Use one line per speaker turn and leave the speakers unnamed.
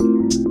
Música